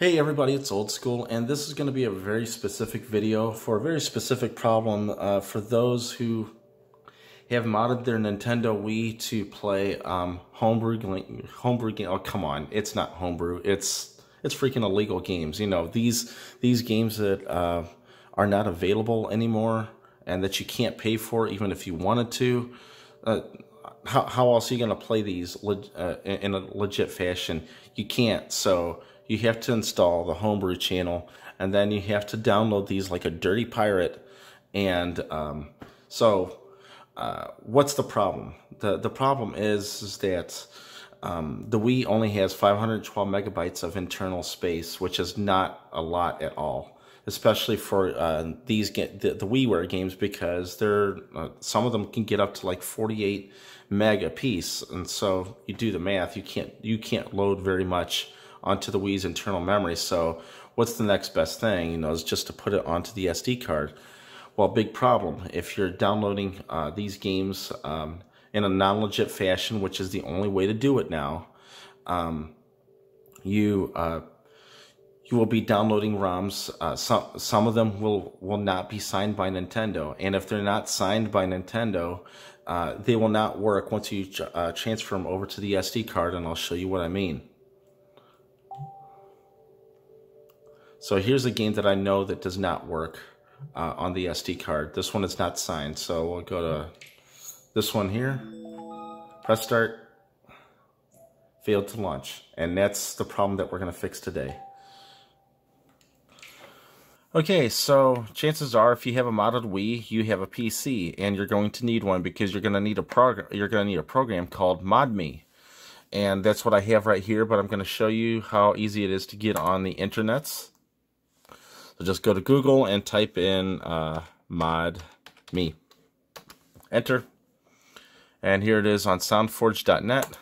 Hey everybody, it's Old School, and this is going to be a very specific video for a very specific problem uh, for those who have modded their Nintendo Wii to play um, homebrew homebrew game. Oh come on, it's not homebrew. It's it's freaking illegal games. You know these these games that uh, are not available anymore and that you can't pay for even if you wanted to. Uh, how how else are you going to play these uh, in a legit fashion? You can't. So you have to install the homebrew channel and then you have to download these like a dirty pirate. And um, so uh, what's the problem? The the problem is, is that um, the Wii only has 512 megabytes of internal space which is not a lot at all especially for uh, these the, the WiiWare games because they're uh, some of them can get up to like 48 meg a piece. And so you do the math you can't you can't load very much onto the Wii's internal memory. So what's the next best thing? You know, is just to put it onto the SD card. Well, big problem. If you're downloading uh, these games um, in a non-legit fashion, which is the only way to do it now, um, you uh, you will be downloading ROMs. Uh, some some of them will will not be signed by Nintendo, and if they're not signed by Nintendo, uh, they will not work once you uh, transfer them over to the SD card. And I'll show you what I mean. So here's a game that I know that does not work uh, on the SD card. This one is not signed, so we'll go to this one here. Press start. Failed to launch. And that's the problem that we're going to fix today. Okay, so chances are if you have a modded Wii, you have a PC, and you're going to need one because you're going to need a program. You're going to need a program called ModMii, and that's what I have right here. But I'm going to show you how easy it is to get on the internets so just go to Google and type in uh, mod me. Enter. And here it is on sourceforge.net.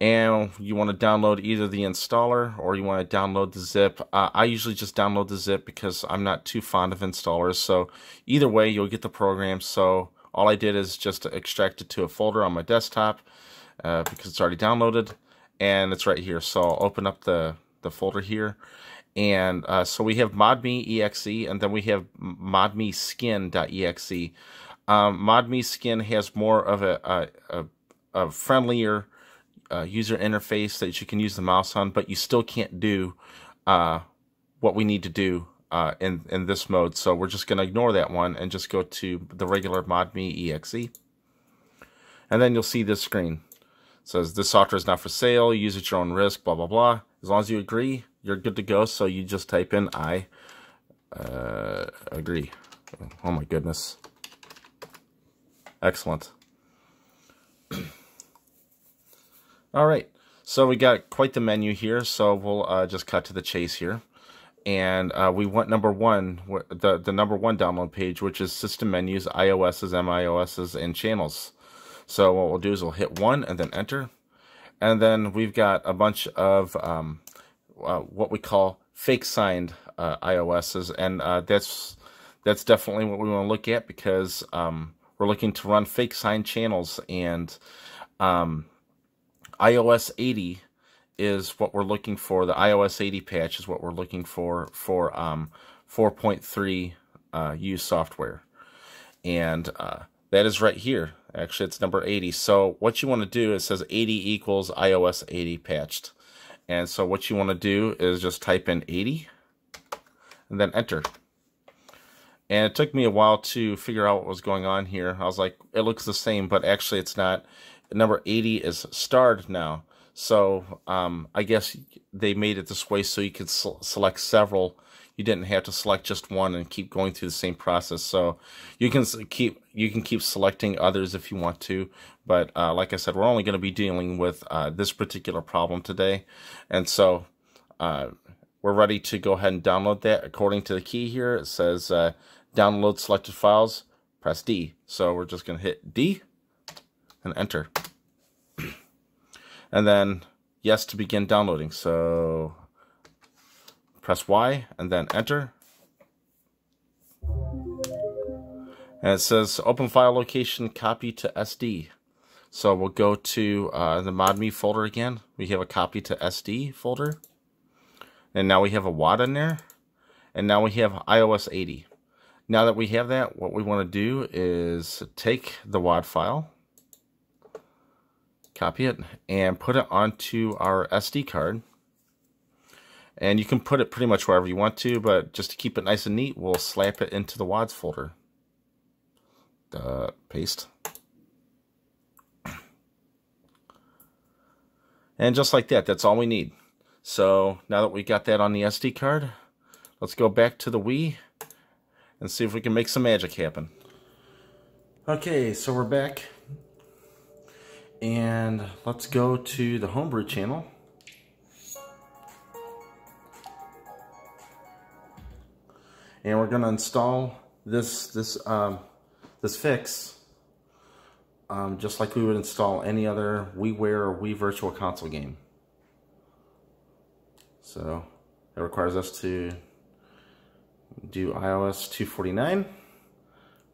And you want to download either the installer or you want to download the zip. Uh, I usually just download the zip because I'm not too fond of installers. So either way, you'll get the program. So all I did is just extract it to a folder on my desktop uh, because it's already downloaded. And it's right here. So I'll open up the the folder here. And uh, so we have ModMii exe, and then we have ModMii skin.exe. Um, ModMii skin has more of a, a, a, a friendlier uh, user interface that you can use the mouse on, but you still can't do uh, what we need to do uh, in, in this mode. So we're just going to ignore that one and just go to the regular ModMii exe. And then you'll see this screen. It says this software is not for sale, use at your own risk, blah, blah, blah. As long as you agree, you're good to go. So you just type in I uh, agree. Oh my goodness. Excellent. All right. So we got quite the menu here. So we'll uh, just cut to the chase here. And uh, we want number one, the, the number one download page, which is system menus, iOS's, MIOS's, and channels. So what we'll do is we'll hit one and then enter. And then we've got a bunch of um, uh, what we call fake signed uh, iOSs, and uh, that's that's definitely what we want to look at because um, we're looking to run fake signed channels, and um, iOS 80 is what we're looking for. The iOS 80 patch is what we're looking for for um, 4.3 uh, U software, and uh, that is right here. Actually, it's number 80. So what you want to do, it says 80 equals iOS 80 patched. And so what you want to do is just type in 80 and then enter. And it took me a while to figure out what was going on here. I was like, it looks the same, but actually it's not. Number 80 is starred now. So um, I guess they made it this way so you could select several you didn't have to select just one and keep going through the same process. So you can keep you can keep selecting others if you want to. But uh, like I said, we're only going to be dealing with uh, this particular problem today, and so uh, we're ready to go ahead and download that. According to the key here, it says uh, download selected files. Press D. So we're just going to hit D and enter, and then yes to begin downloading. So Press Y and then enter. And it says open file location copy to SD. So we'll go to uh, the ModMii folder again. We have a copy to SD folder. And now we have a WAD in there. And now we have iOS 80. Now that we have that, what we want to do is take the WAD file, copy it, and put it onto our SD card. And you can put it pretty much wherever you want to, but just to keep it nice and neat, we'll slap it into the WADs folder. Paste. And just like that, that's all we need. So now that we got that on the SD card, let's go back to the Wii and see if we can make some magic happen. Okay, so we're back. And let's go to the homebrew channel. And we're going to install this this um, this fix um, just like we would install any other WiiWare or Wii Virtual Console game. So it requires us to do iOS 249,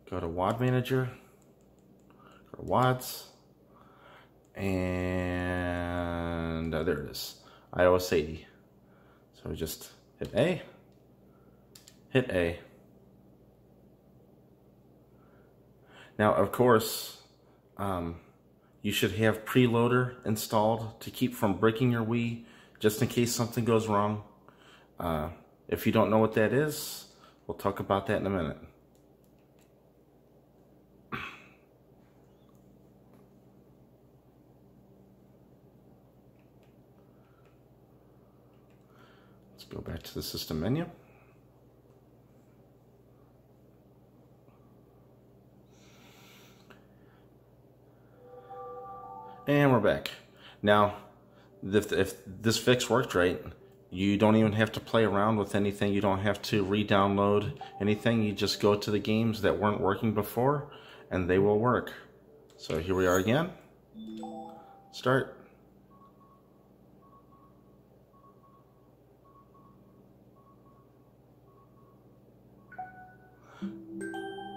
go to WAD Manager, go to WADs, and uh, there it is, iOS 80. So we just hit A, hit A. Now, of course, um, you should have preloader installed to keep from breaking your Wii, just in case something goes wrong. Uh, if you don't know what that is, we'll talk about that in a minute. Let's go back to the system menu. And we're back. Now, if, if this fix worked right, you don't even have to play around with anything. You don't have to re-download anything. You just go to the games that weren't working before, and they will work. So here we are again. Start.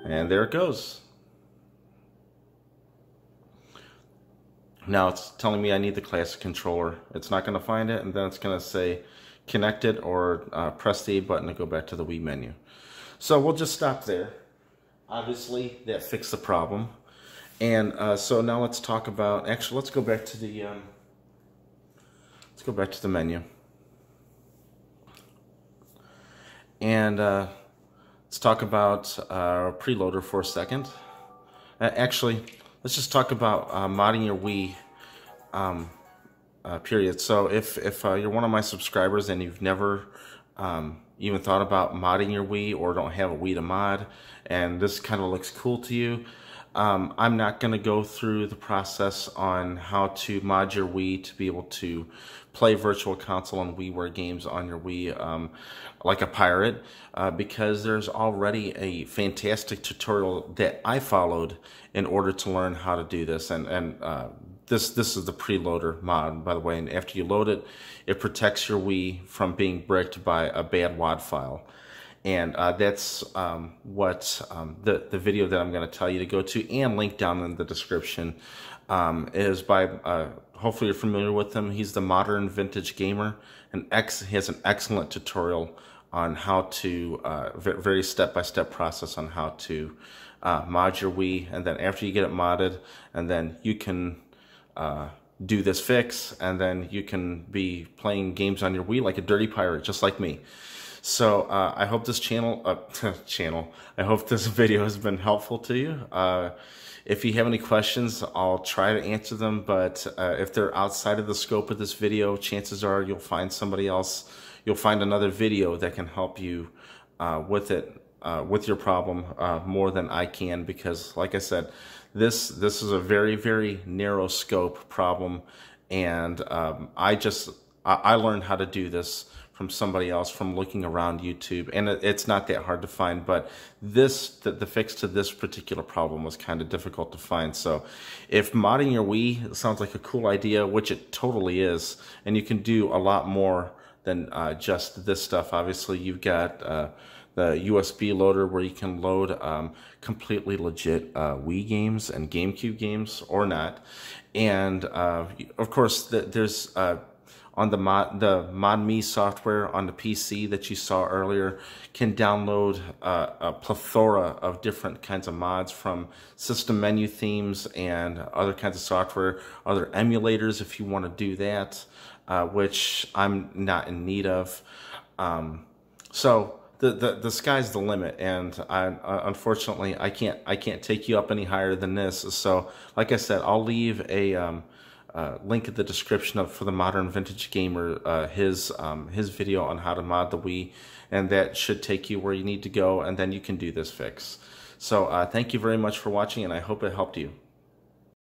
And there it goes. Now it's telling me I need the classic controller. It's not going to find it, and then it's going to say connect it or uh, press the A button to go back to the Wii menu. So we'll just stop there. Obviously, that fixed the problem. And uh, so now let's talk about, actually, let's go back to the, um, let's go back to the menu. And uh, let's talk about our preloader for a second. Uh, actually, let's just talk about uh, modding your Wii. Um, uh, period. So if if uh, you're one of my subscribers and you've never um, even thought about modding your Wii or don't have a Wii to mod, and this kind of looks cool to you, um, I'm not going to go through the process on how to mod your Wii to be able to play Virtual Console and WiiWare games on your Wii um, like a pirate uh, because there's already a fantastic tutorial that I followed in order to learn how to do this. And, and uh, this this is the preloader mod, by the way. And after you load it, it protects your Wii from being bricked by a bad WAD file. And uh, that's um, what um, the, the video that I'm going to tell you to go to and link down in the description um, is by, uh, hopefully you're familiar with him. He's the Modern Vintage Gamer. and ex he has an excellent tutorial on how to, uh, very step-by-step -step process on how to uh, mod your Wii. And then after you get it modded, and then you can uh, do this fix, and then you can be playing games on your Wii like a dirty pirate, just like me. So uh, I hope this channel, uh, channel, I hope this video has been helpful to you. Uh, if you have any questions, I'll try to answer them, but uh, if they're outside of the scope of this video, chances are you'll find somebody else, you'll find another video that can help you uh, with it, uh, with your problem uh, more than I can, because like I said, this, this is a very, very narrow scope problem, and um, I just, I, I learned how to do this from somebody else from looking around YouTube. And it, it's not that hard to find, but this, the, the fix to this particular problem was kind of difficult to find. So if modding your Wii sounds like a cool idea, which it totally is, and you can do a lot more than uh, just this stuff. Obviously, you've got uh, the USB loader where you can load um, completely legit uh, Wii games and GameCube games or not. And uh, of course, the, there's uh, on the mod the ModMii software on the PC that you saw earlier can download uh, a plethora of different kinds of mods from system menu themes and other kinds of software, other emulators if you want to do that, uh, which I'm not in need of. Um, so the, the the sky's the limit, and I, uh, unfortunately I can't I can't take you up any higher than this. So like I said, I'll leave a um, uh, link in the description of for the modern vintage gamer uh, his um, his video on how to mod the Wii, and that should take you where you need to go, and then you can do this fix. So uh, thank you very much for watching, and I hope it helped you.